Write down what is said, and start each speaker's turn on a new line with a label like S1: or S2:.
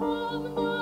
S1: of my.